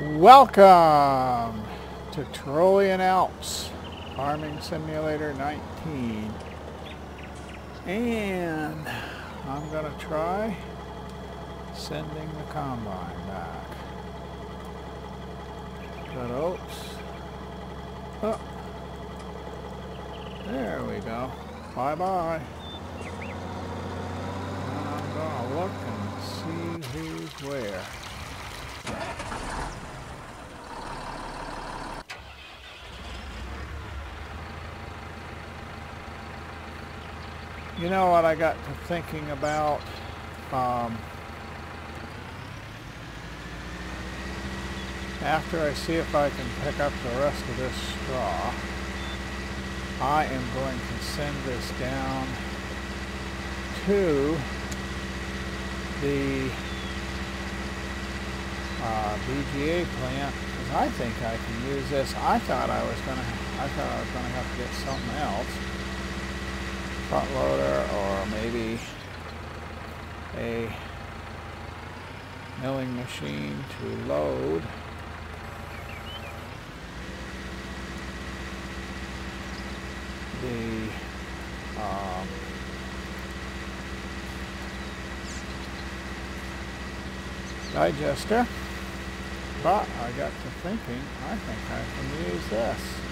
Welcome to Tyrolean Alps Farming Simulator 19 and I'm going to try sending the combine back. But oops. Oh. There we go. Bye bye. I'm to look and see who's where. You know what I got to thinking about? Um, after I see if I can pick up the rest of this straw, I am going to send this down to the uh, BGA plant because I think I can use this. I thought I was gonna, I thought I was gonna have to get something else front loader or maybe a milling machine to load. The um, digester. But I got to thinking I think I can use this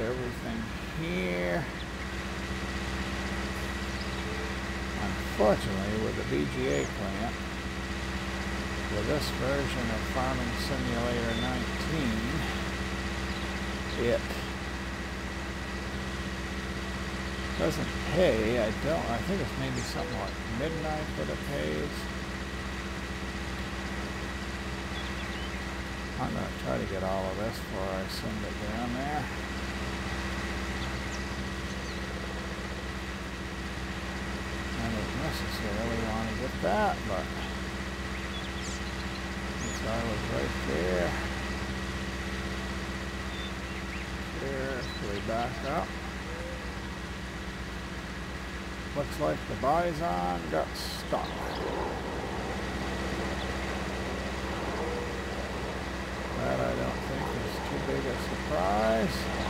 everything here. Unfortunately, with the BGA plant, with this version of Farming Simulator 19, it doesn't pay. I don't, I think it's maybe something like midnight that it pays. I'm going to try to get all of this before I send it down there. Necessarily want to get that, but since I was right there, carefully back up. Looks like the Bizon got stuck. That I don't think is too big a surprise.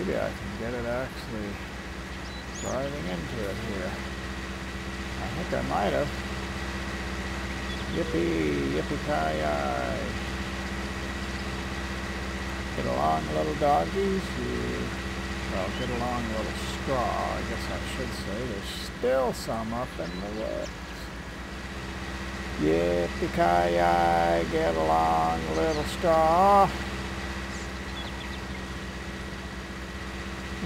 Maybe I can get it actually driving into it here. I think I might have. Yippee, yippee-ki-yay. Get along, little doggies. Well, get along, little straw, I guess I should say. There's still some up in the woods. Yippee-ki-yay, get along, little straw.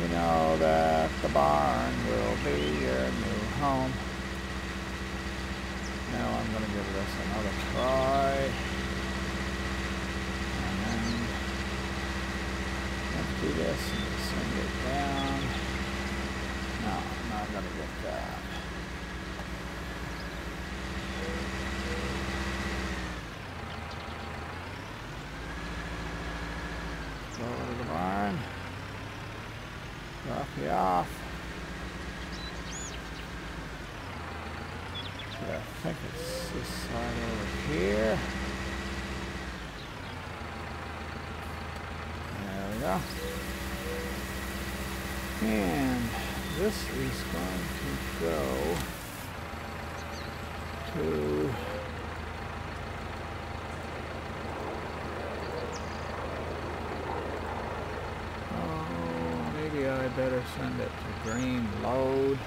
You know that the barn will be your new home. Now I'm going to give this another try. And then empty this and send it down. No, I'm not going to get that. Go to the barn. Drop off. I think it's this side over here. There we go. And this is going to go to better send it green load.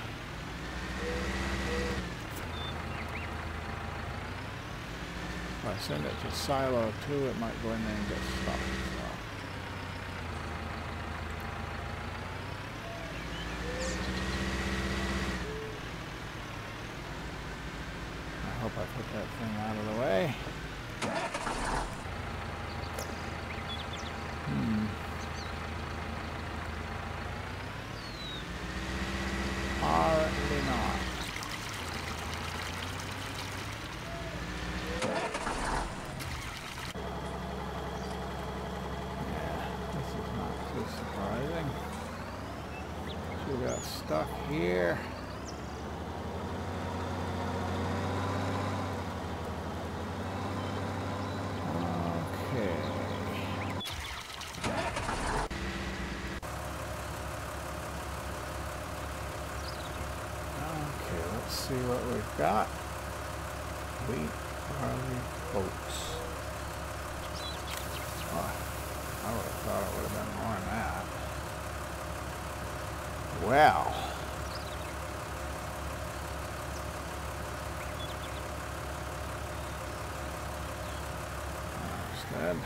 If I send it to silo 2, it might go in there and get stuck. I hope I put that thing out of the way. Hmm. Apparently not. Yeah, this is not too surprising. She got stuck here. Okay. Okay, let's see what we've got. Wheat, barley, oats. Oh, I would have thought it would have been more than that. Well. Instead.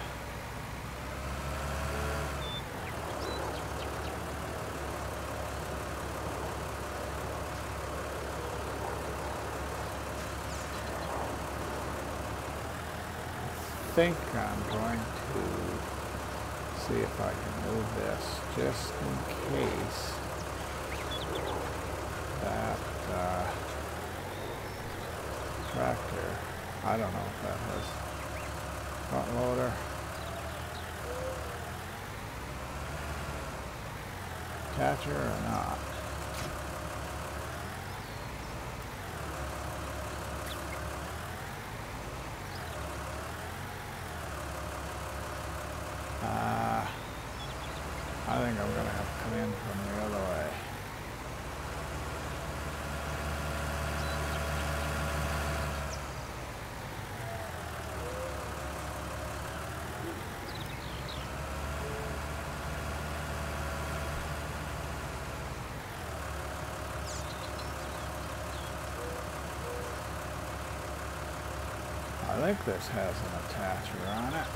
Think I'm going to see if I can move this just in case that uh, tractor, I don't know if that has front loader. Attacher or not. Uh, I think I'm going to have to come in from the other way. I think this has an attacher on it.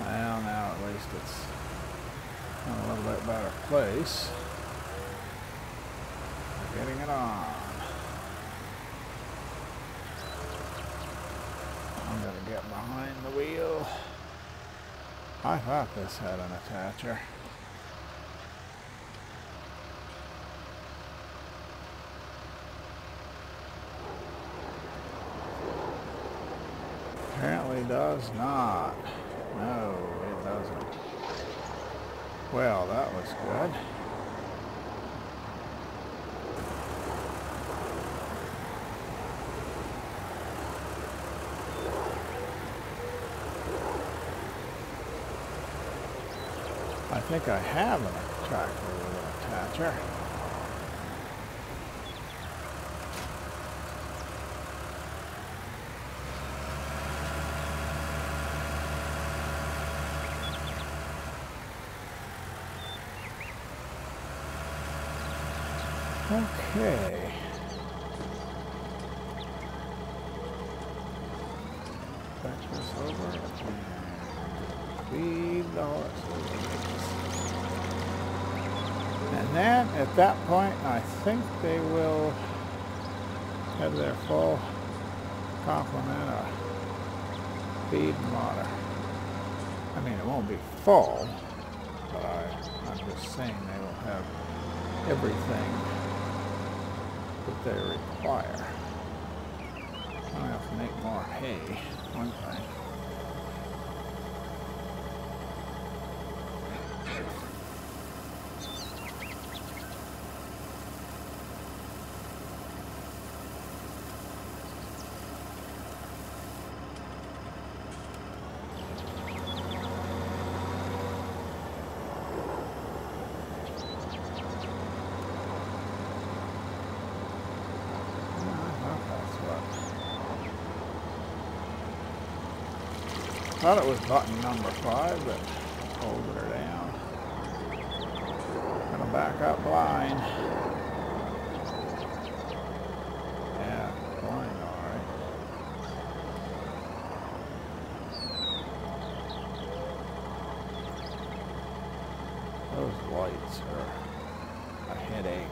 Well, now at least it's in a little bit better place. We're getting it on. I'm going to get behind the wheel. I thought this had an attacher. Does not. No, it doesn't. Well, that was good. I think I have an attractor with an attacher. Okay. Fetch this over feed the. And then at that point, I think they will have their full complement of feed and water. I mean, it won't be full, but I, I'm just saying they will have everything that they require. I have to make more hay, one thing. Yeah, I thought that's what I thought it was button number five, but holding her down. Gonna back up blind. Yeah, blind alright. Those lights are a headache.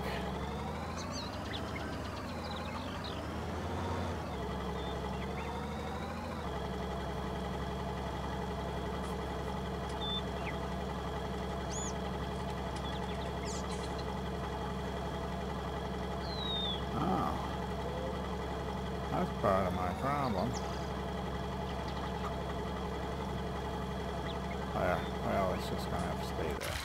Oh. That's part of my problem. There. Well, it's just gonna have to stay there.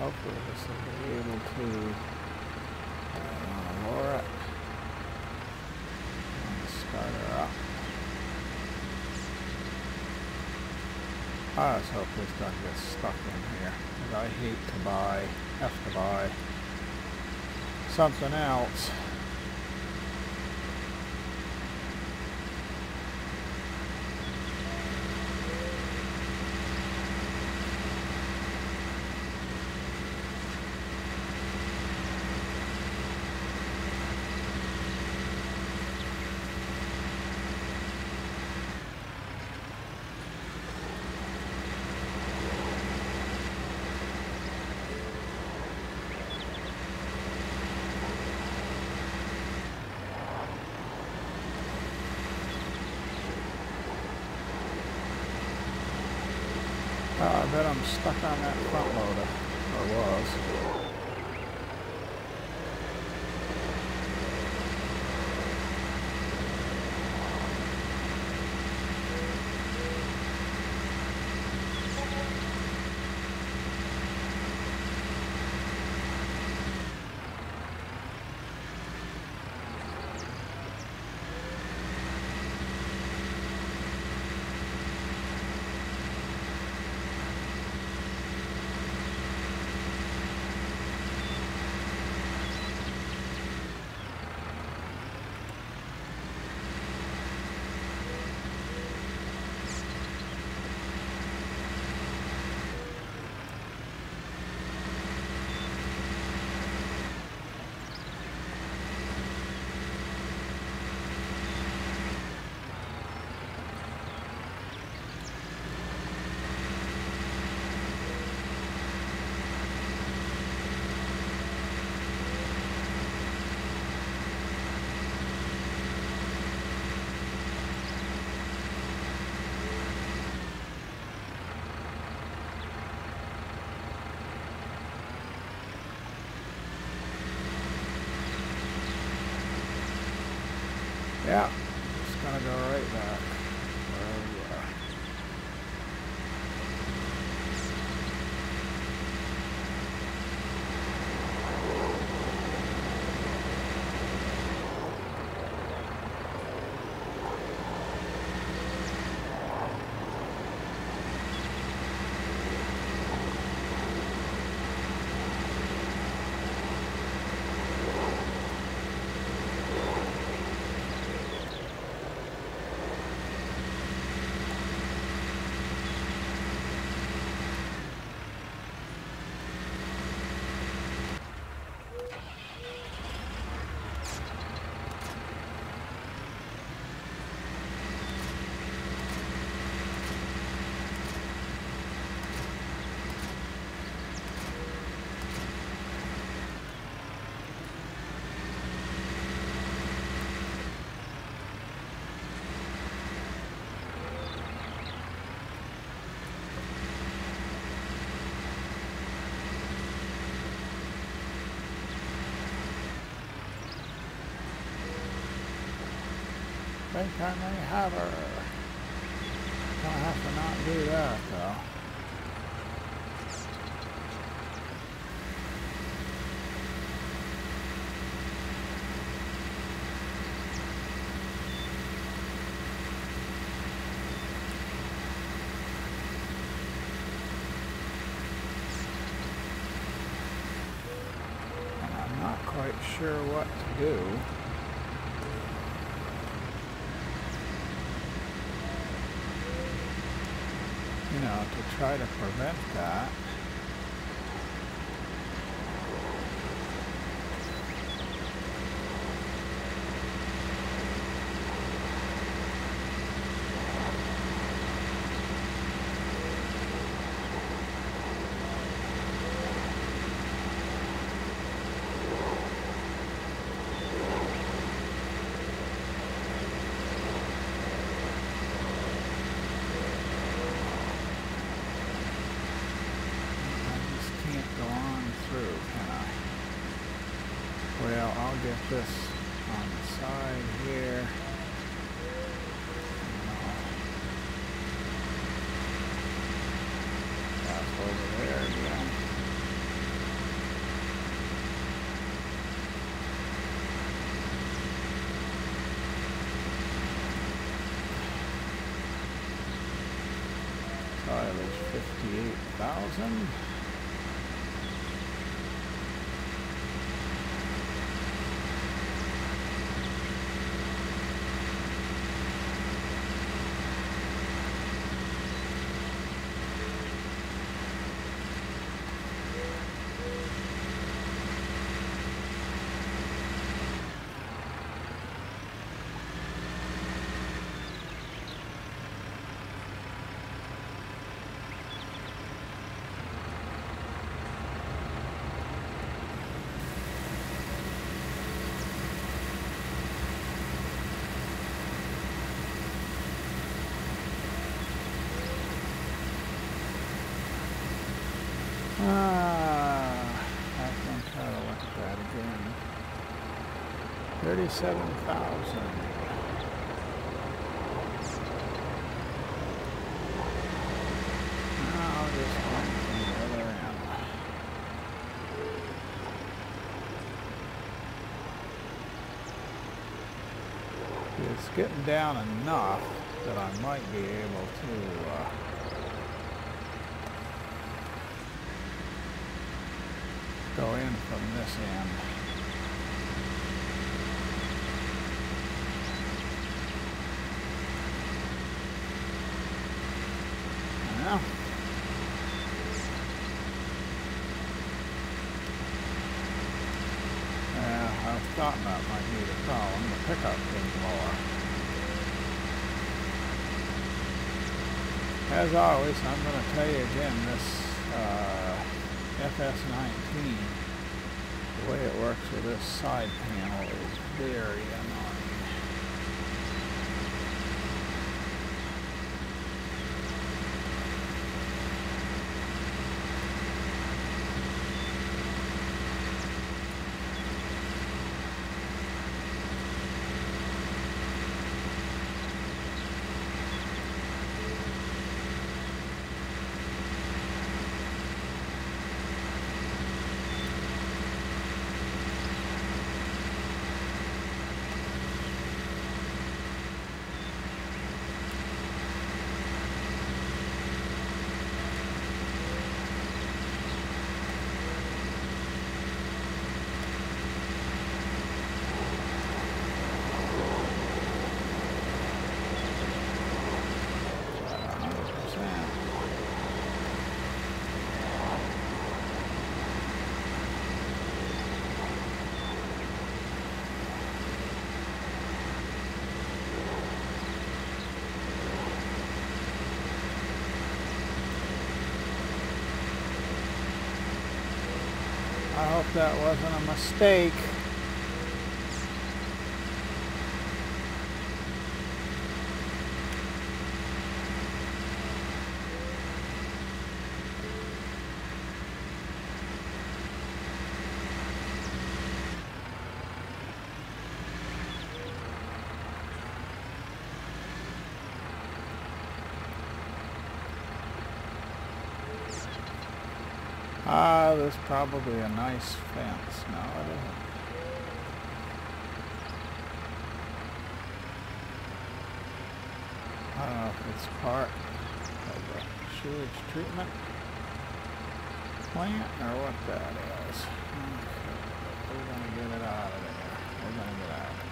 Hopefully this will be able to uh, lower it. and Start her up. I just hope this doesn't get stuck in here. I hate to buy, have to buy something else. Uh, I bet I'm stuck on that front loader, or was. think I may have her. I have to not do that, though. And I'm not quite sure what to do. Try to prevent that. through, can I? Well, I'll get this on the side here. Back over there again. 58,000. Thirty-seven thousand. Now this one the other end. It's getting down enough that I might be able to uh, go in from this end. Well, yeah, I thought that might be the problem. The pickup didn't. As always, I'm going to tell you again, this uh, FS19, the way it works with this side panel is very annoying. hundred percent. I hope that wasn't a mistake. Ah, there's probably a nice fence. No, it isn't. I don't know if it's part of the sewage treatment plant or what that is. Okay, we're going to get it out of there. We're going to get out of it.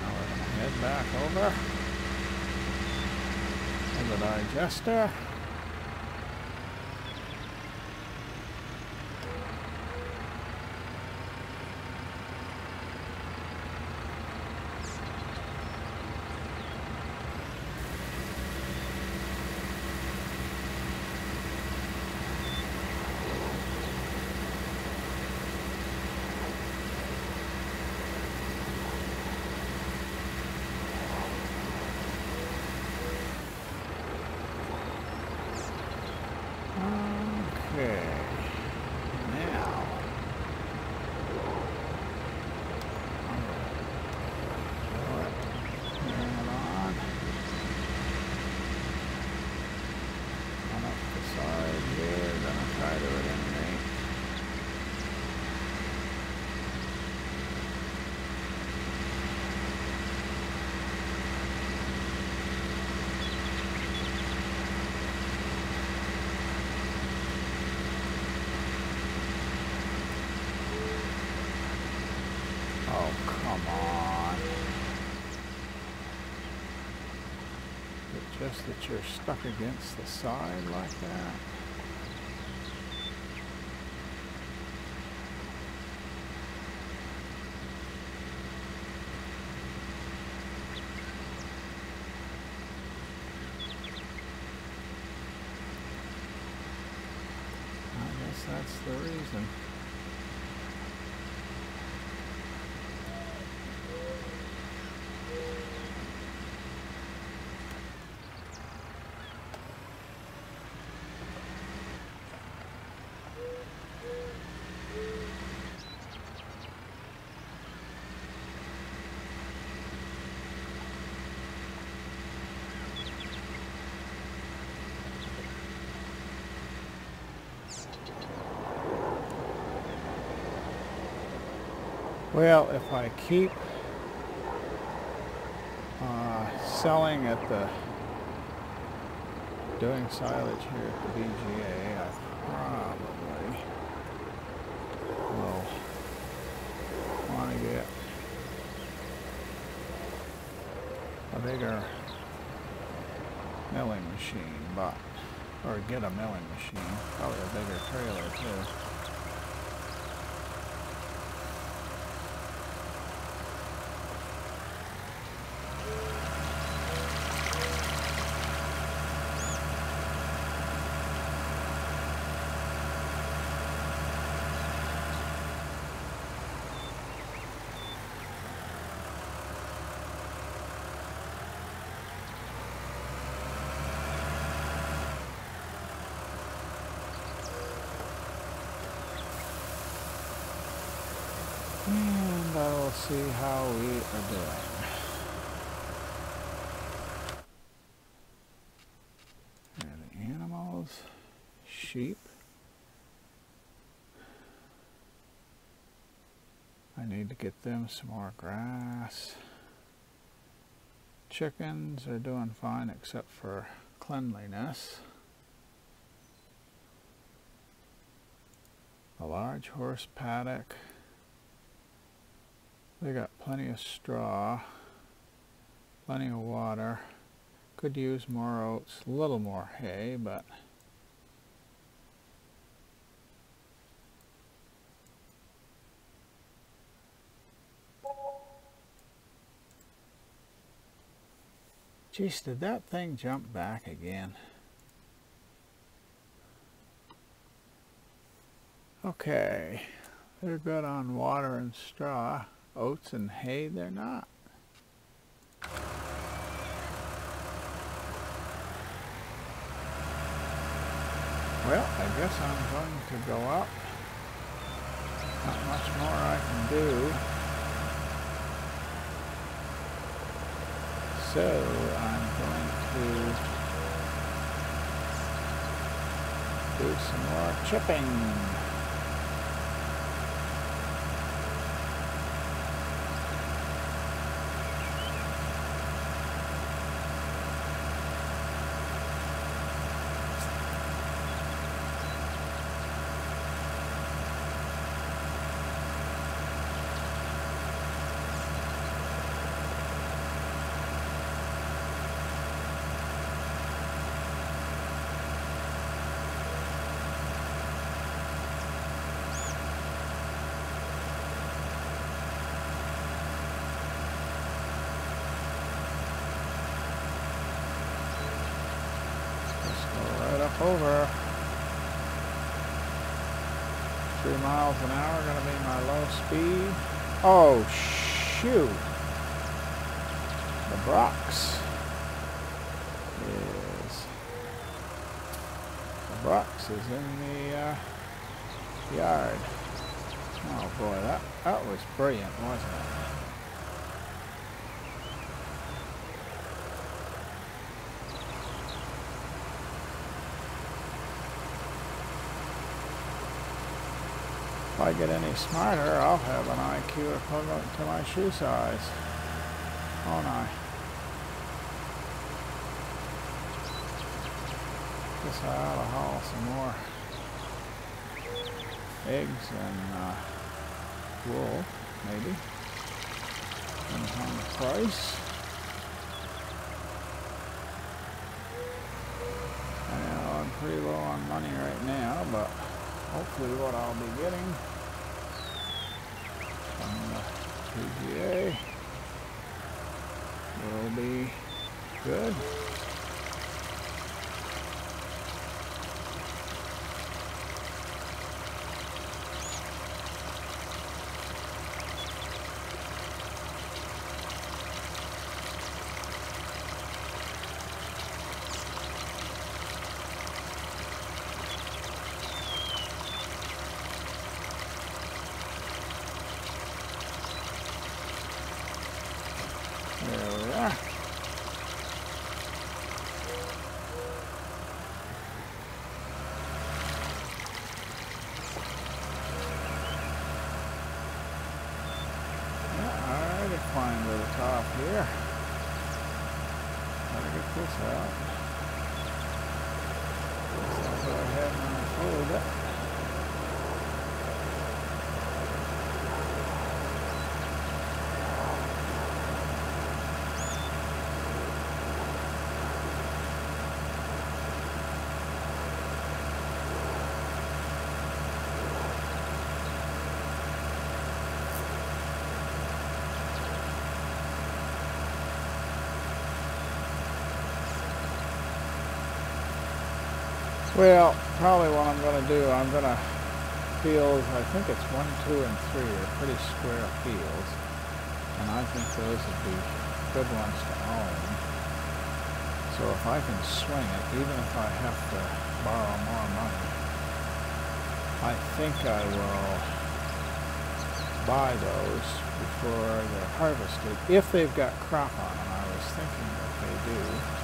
Now we're going to head back over to the digester. Okay. Now. Alright. Hang it on. On up the side here. Gonna try to eliminate. Oh, come on. Is it just that you're stuck against the side like that? I guess that's the reason. Well, if I keep uh, selling at the doing silage here at the BGA, I probably will want to get a bigger milling machine, but or get a milling machine, probably a bigger trailer too. And I will see how we are doing. And animals, sheep. I need to get them some more grass. Chickens are doing fine except for cleanliness. A large horse paddock. They got plenty of straw, plenty of water. Could use more oats, a little more hay, but Jeez, did that thing jump back again? Okay, they're good on water and straw. Oats and hay, they're not. Well, I guess I'm going to go up. Not much more I can do. So I'm going to do some more chipping. Over. Three miles an hour gonna be my low speed. Oh shoot! The Bruks is the Bruks is in the uh, yard. Oh boy, that that was brilliant, wasn't it? I get any smarter, I'll have an IQ equivalent to my shoe size. Won't I? Guess I ought to haul some more eggs and uh, wool, maybe. Depends on the price. I know I'm pretty low on money right now, but hopefully what I'll be getting from the BGA will be good. There we are. Yeah, I already climbed to the top here. Gotta get this out. Guess I'll go ahead and unfold it. Well, probably what I'm going to do, I'm going to field, I think it's one, two, and three are pretty square fields. And I think those would be good ones to own. So if I can swing it, even if I have to borrow more money, I think I will buy those before they're harvested, if they've got crop on them. I was thinking that they do.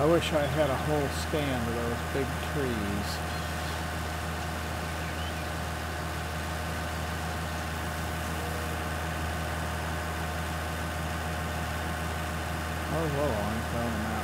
I wish I had a whole stand of those big trees. Oh, whoa, I'm throwing them out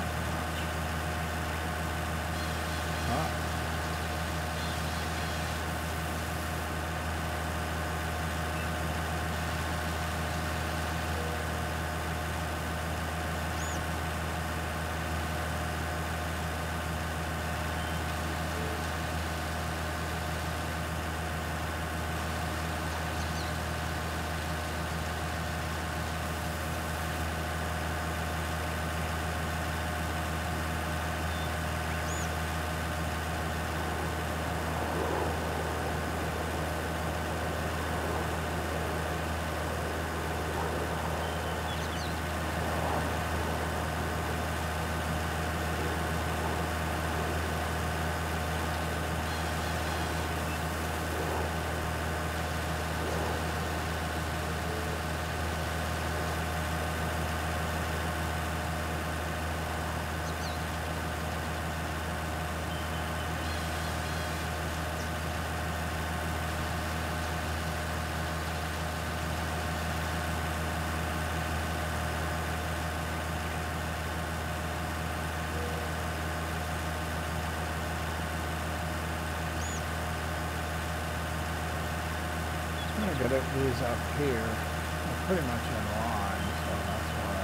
gonna get it these up here. They're pretty much in line, so that's why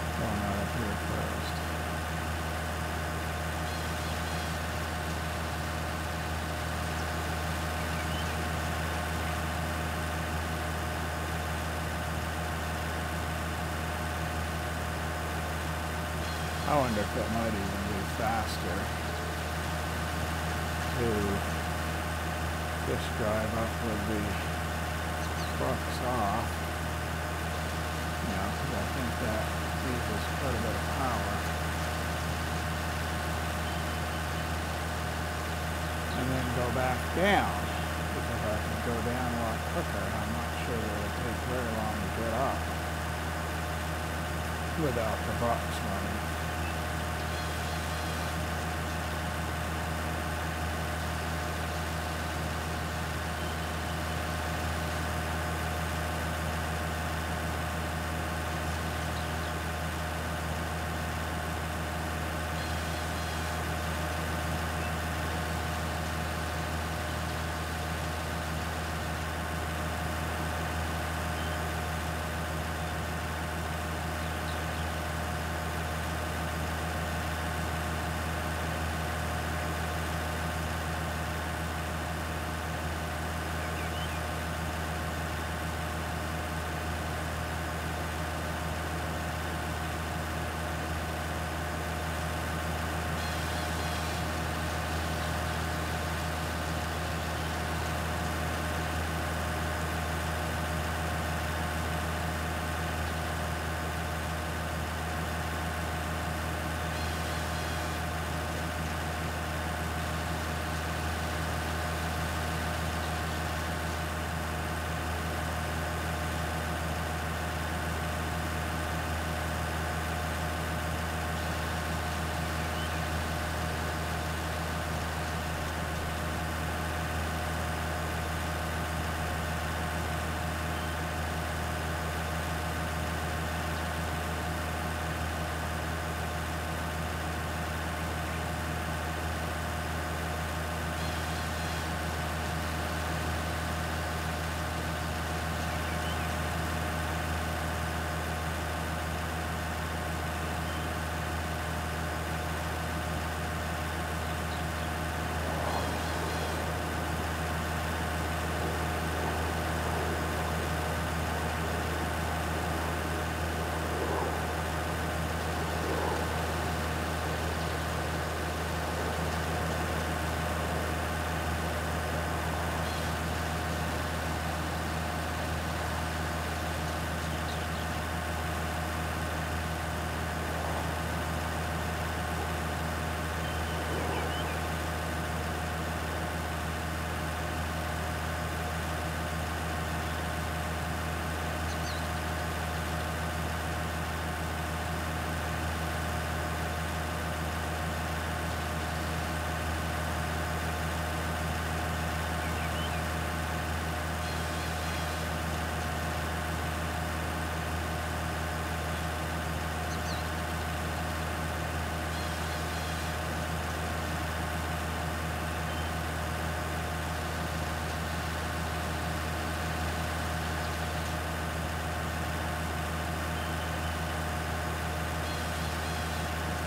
I'm going right up here first. I wonder if it might even be faster to just drive up with the Bruks off. You know, 'cause I think that uses quite a bit of power. And then go back down, because I can go down a lot quicker, I'm not sure that it'll take very long to get up without the Bruks running.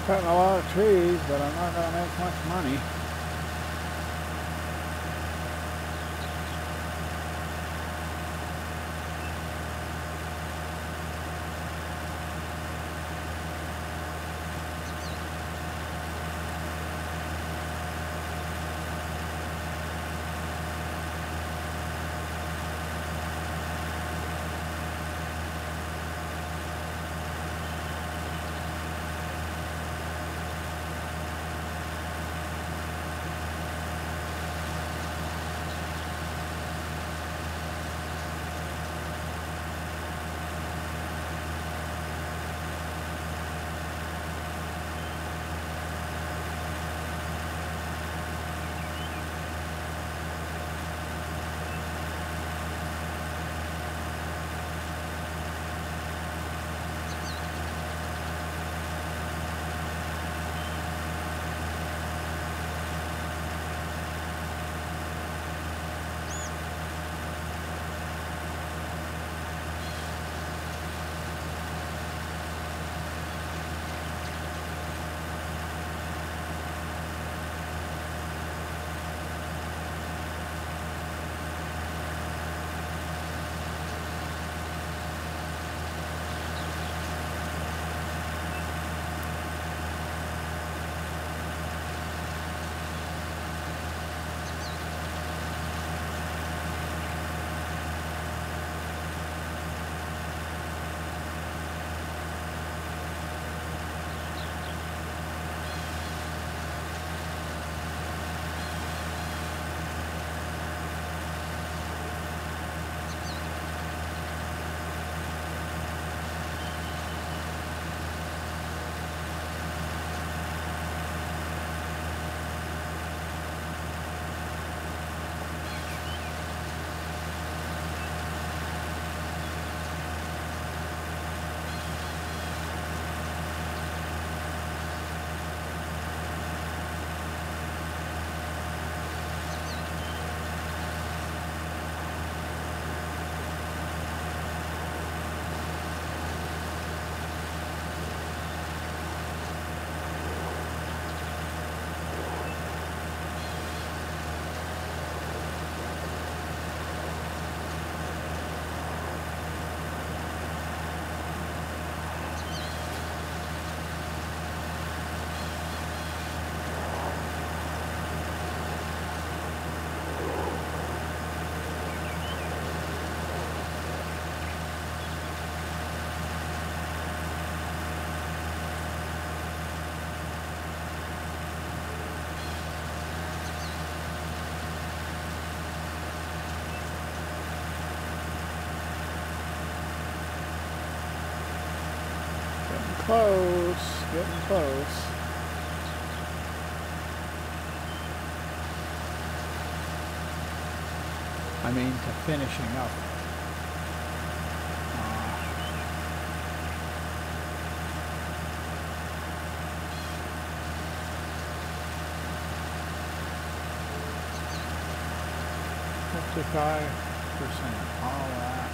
Cutting a lot of trees, but I'm not going to make much money. I mean to finishing up. Fifty-five percent, all that.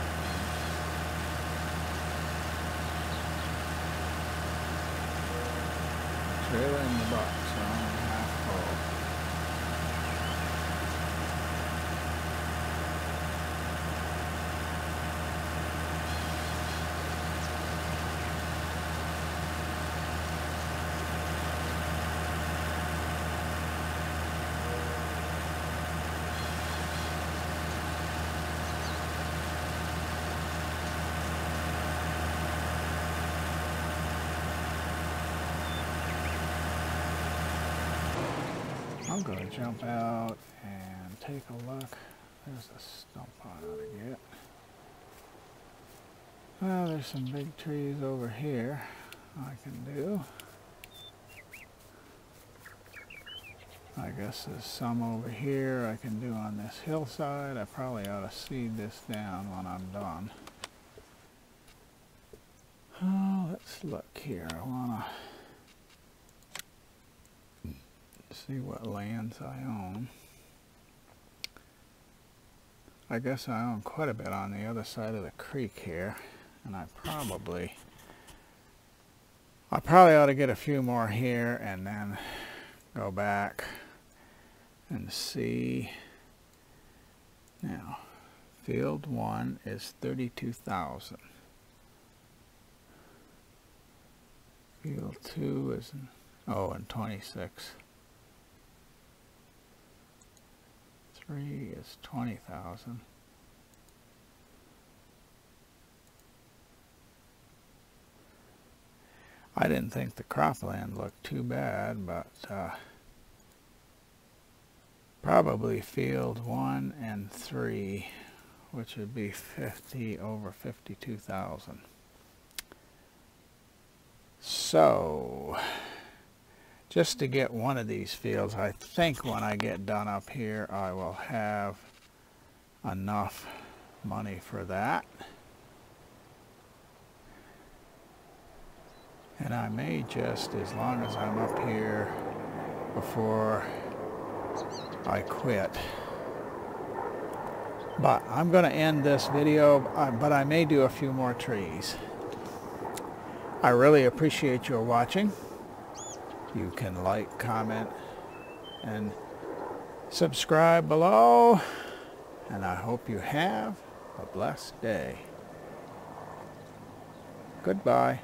Trailer in the box, so I'm half full. I'm gonna jump out and take a look. There's a stump I ought to get. Well, there's some big trees over here I can do. I guess there's some over here I can do on this hillside. I probably ought to seed this down when I'm done. Oh, let's look here. I wanna see what lands I own. I guess I own quite a bit on the other side of the creek here, and I probably, I probably ought to get a few more here and then go back and see. Now, field one is 32,000. Field two is, oh, and 26. Three is 20,000. I didn't think the cropland looked too bad, but uh, probably field one and three, which would be 50 over 52,000. So, just to get one of these fields, I think when I get done up here, I will have enough money for that. And I may just, as long as I'm up here before I quit. But I'm going to end this video, uh, but I may do a few more trees. I really appreciate your watching. You can like, comment, and subscribe below. And I hope you have a blessed day. Goodbye.